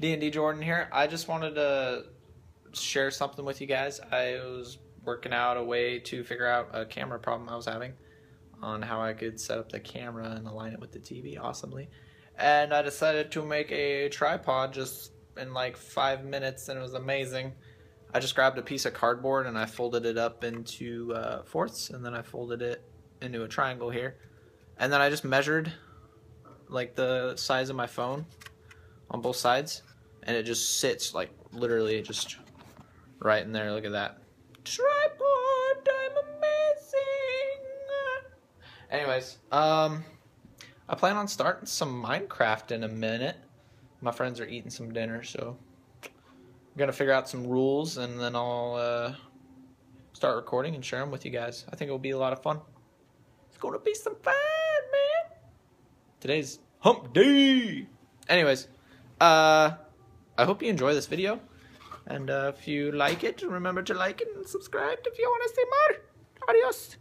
D&D Jordan here. I just wanted to share something with you guys. I was working out a way to figure out a camera problem I was having on how I could set up the camera and align it with the TV awesomely. And I decided to make a tripod just in like five minutes and it was amazing. I just grabbed a piece of cardboard and I folded it up into uh, fourths and then I folded it into a triangle here. And then I just measured like the size of my phone on both sides and it just sits like literally just right in there. Look at that. Tripod, I'm amazing. Anyways, um, I plan on starting some Minecraft in a minute. My friends are eating some dinner, so I'm gonna figure out some rules and then I'll uh, start recording and share them with you guys. I think it'll be a lot of fun. It's gonna be some fun, man. Today's hump day. Anyways, uh, I hope you enjoy this video. And uh, if you like it, remember to like and subscribe if you want to see more. Adios.